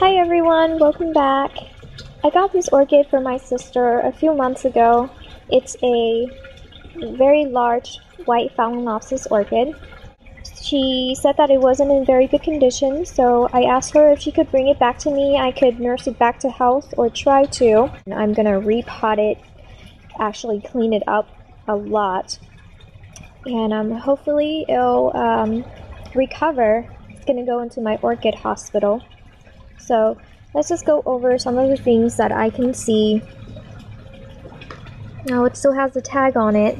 Hi everyone, welcome back. I got this orchid for my sister a few months ago. It's a very large white phalaenopsis orchid. She said that it wasn't in very good condition, so I asked her if she could bring it back to me. I could nurse it back to health or try to. I'm gonna repot it, actually clean it up a lot, and um, hopefully it'll um, recover. It's gonna go into my orchid hospital. So let's just go over some of the things that I can see. Now it still has the tag on it.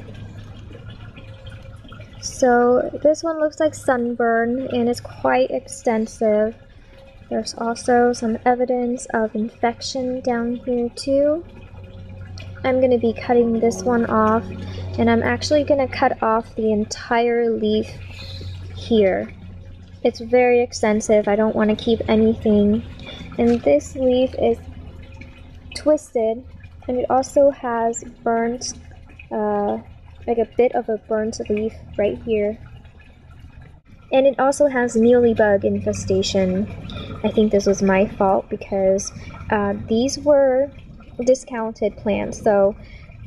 So this one looks like sunburn and it's quite extensive. There's also some evidence of infection down here too. I'm going to be cutting this one off and I'm actually going to cut off the entire leaf here. It's very extensive. I don't want to keep anything. And this leaf is twisted and it also has burnt, uh, like a bit of a burnt leaf right here. And it also has mealybug infestation. I think this was my fault because uh, these were discounted plants, so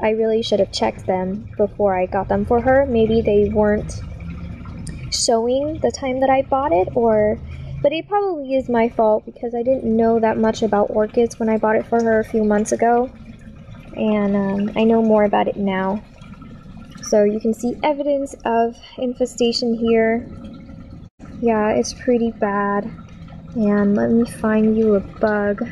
I really should have checked them before I got them for her. Maybe they weren't showing the time that I bought it, or but it probably is my fault because I didn't know that much about orchids when I bought it for her a few months ago, and um, I know more about it now. So you can see evidence of infestation here. Yeah, it's pretty bad. And let me find you a bug.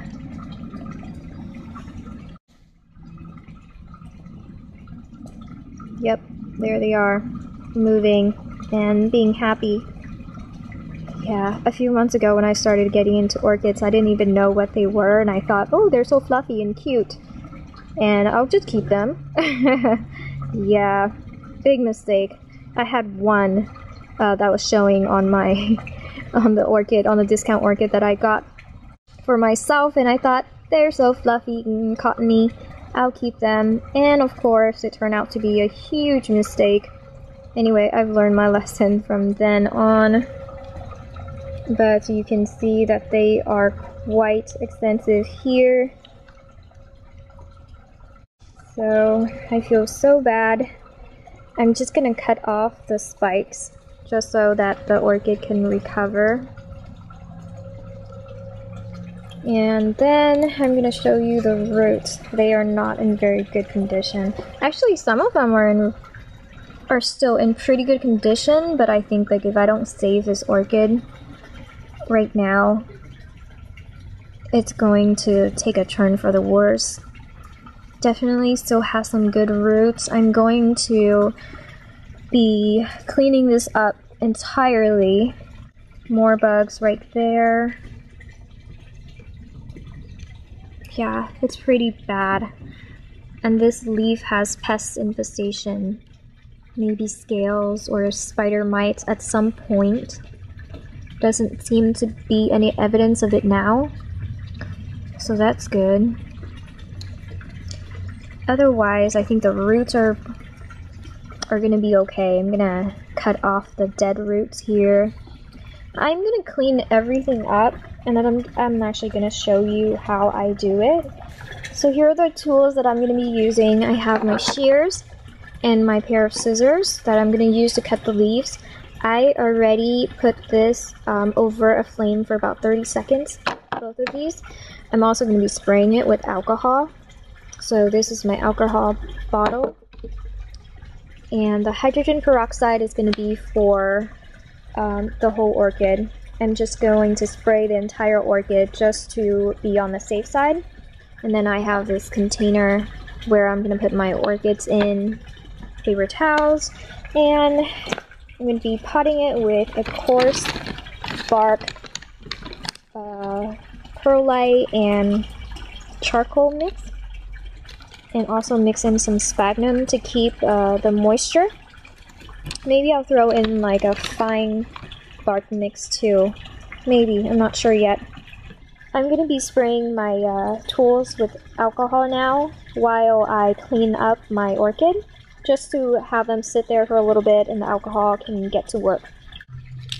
Yep, there they are, moving and being happy. Yeah, a few months ago when I started getting into orchids, I didn't even know what they were, and I thought, oh, they're so fluffy and cute. And I'll just keep them. yeah, big mistake. I had one uh, that was showing on my on the orchid on the discount orchid that I got for myself, and I thought they're so fluffy and cottony. I'll keep them. And of course, it turned out to be a huge mistake. Anyway, I've learned my lesson from then on. But you can see that they are quite extensive here. So I feel so bad. I'm just gonna cut off the spikes just so that the orchid can recover. And then I'm going to show you the roots. They are not in very good condition. Actually, some of them are in are still in pretty good condition, but I think like if I don't save this orchid right now, it's going to take a turn for the worse. Definitely still has some good roots. I'm going to be cleaning this up entirely. More bugs right there. Yeah, it's pretty bad. And this leaf has pest infestation. Maybe scales or spider mites at some point. Doesn't seem to be any evidence of it now. So that's good. Otherwise, I think the roots are are gonna be okay. I'm gonna cut off the dead roots here. I'm gonna clean everything up and then I'm, I'm actually gonna show you how I do it. So here are the tools that I'm gonna be using. I have my shears and my pair of scissors that I'm gonna use to cut the leaves. I already put this um, over a flame for about 30 seconds, both of these. I'm also gonna be spraying it with alcohol. So this is my alcohol bottle and the hydrogen peroxide is going to be for um, the whole orchid. I'm just going to spray the entire orchid just to be on the safe side. And then I have this container where I'm going to put my orchids in paper towels. And I'm going to be potting it with a coarse bark uh, perlite and charcoal mix and also mix in some sphagnum to keep uh, the moisture. Maybe I'll throw in like a fine bark mix too. Maybe, I'm not sure yet. I'm going to be spraying my uh, tools with alcohol now while I clean up my orchid, just to have them sit there for a little bit and the alcohol can get to work.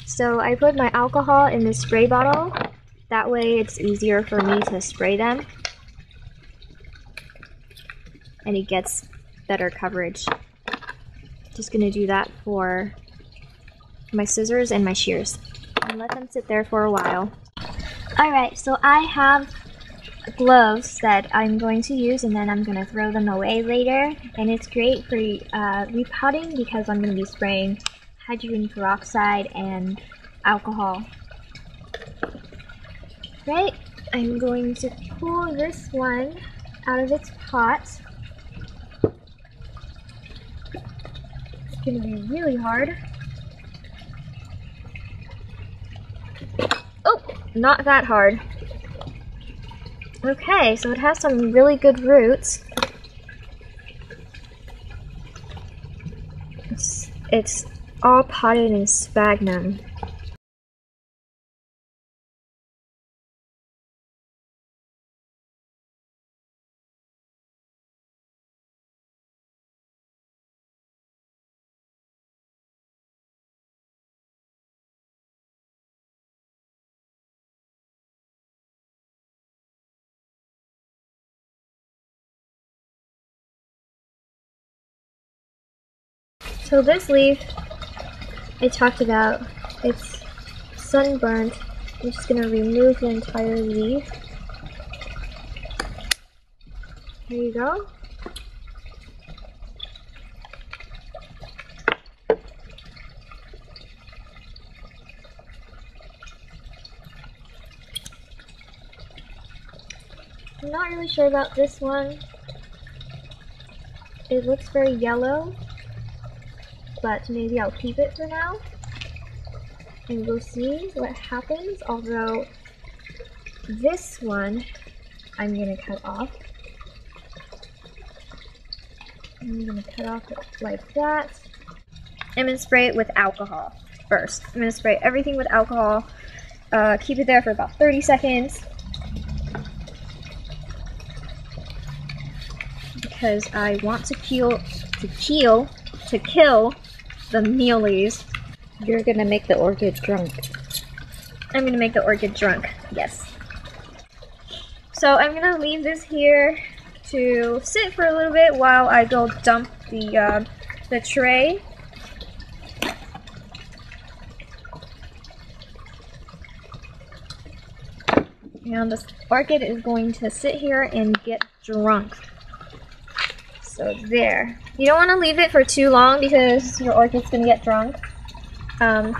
So I put my alcohol in the spray bottle That way it's easier for me to spray them. And it gets better coverage. Just gonna do that for my scissors and my shears. And let them sit there for a while. Alright, so I have gloves that I'm going to use and then I'm going to throw them away later. And it's great for uh, repotting because I'm going to be spraying hydrogen peroxide and alcohol. Right, I'm going to pull this one out of its pot. It's going to be really hard. Oh, not that hard. Okay, so it has some really good roots. It's, it's all potted in sphagnum. So this leaf, I talked about, it's sunburnt. I'm just going to remove the entire leaf. There you go. I'm not really sure about this one. It looks very yellow but maybe I'll keep it for now. And we'll see what happens, although this one I'm gonna cut off. I'm gonna cut off like that. I'm gonna spray it with alcohol first. I'm gonna spray everything with alcohol, uh, keep it there for about 30 seconds. Because I want to peel, to peel, to kill the mealies. You're gonna make the orchid drunk. I'm gonna make the orchid drunk, yes. So I'm gonna leave this here to sit for a little bit while I go dump the, uh, the tray. And this orchid is going to sit here and get drunk. So there. You don't want to leave it for too long because your orchid's going to get drunk. Um,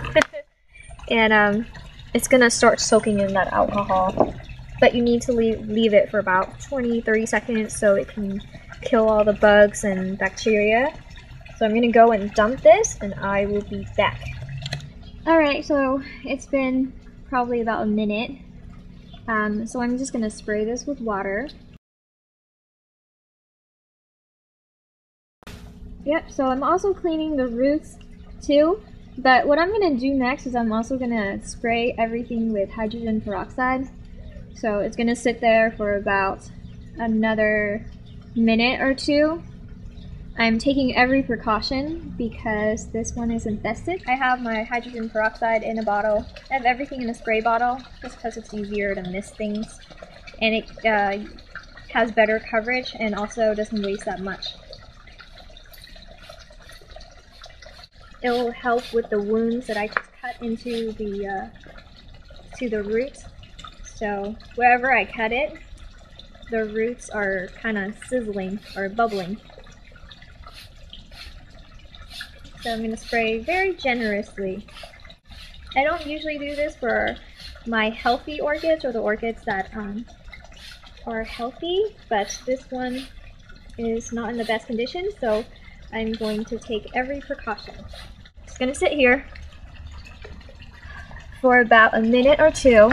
and um, it's going to start soaking in that alcohol. But you need to leave, leave it for about 20-30 seconds so it can kill all the bugs and bacteria. So I'm going to go and dump this and I will be back. Alright, so it's been probably about a minute. Um, so I'm just going to spray this with water. Yep, so I'm also cleaning the roots too. But what I'm going to do next is I'm also going to spray everything with hydrogen peroxide. So it's going to sit there for about another minute or two. I'm taking every precaution because this one is infested. I have my hydrogen peroxide in a bottle. I have everything in a spray bottle just because it's easier to miss things. And it uh, has better coverage and also doesn't waste that much. It will help with the wounds that I just cut into the uh, to the roots. So wherever I cut it, the roots are kind of sizzling or bubbling. So I'm going to spray very generously. I don't usually do this for my healthy orchids or the orchids that um, are healthy, but this one is not in the best condition, so I'm going to take every precaution. Just gonna sit here for about a minute or two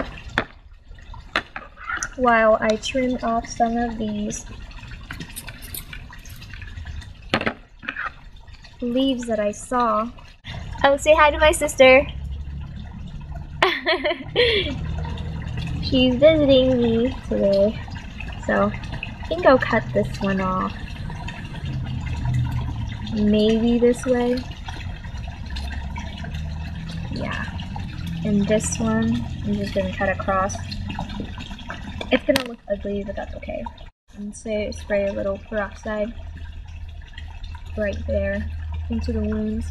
while I trim off some of these leaves that I saw. Oh, say hi to my sister. She's visiting me today, so I think I'll cut this one off maybe this way. Yeah. And this one, I'm just gonna cut across. It's gonna look ugly, but that's okay. And say spray a little peroxide right there into the wounds.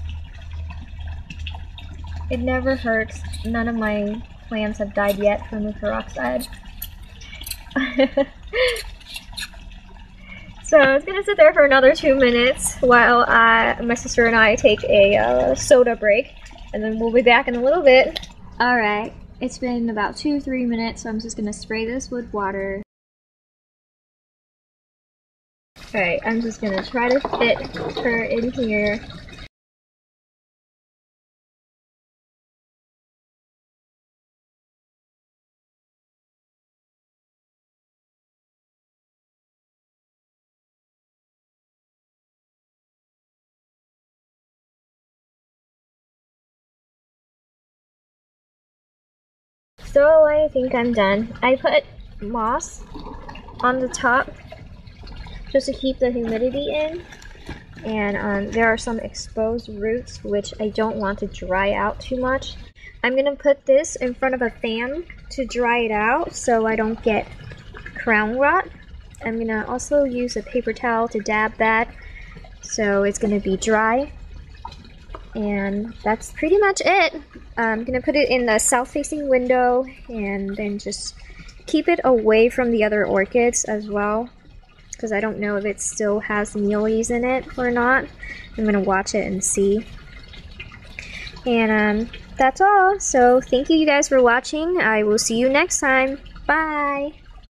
It never hurts. None of my plants have died yet from the peroxide. so it's gonna sit there for another two minutes while I, my sister and I take a uh, soda break, and then we'll be back in a little bit. All right, it's been about two, three minutes, so I'm just gonna spray this with water. Alright, I'm just gonna try to fit her in here. So I think I'm done. I put moss on the top just to keep the humidity in. And um, there are some exposed roots which I don't want to dry out too much. I'm gonna put this in front of a fan to dry it out so I don't get crown rot. I'm gonna also use a paper towel to dab that so it's gonna be dry. And that's pretty much it. I'm gonna put it in the south facing window and then just keep it away from the other orchids as well because I don't know if it still has mealies in it or not. I'm to watch it and see. And um, that's all. So thank you, you guys, for watching. I will see you next time. Bye.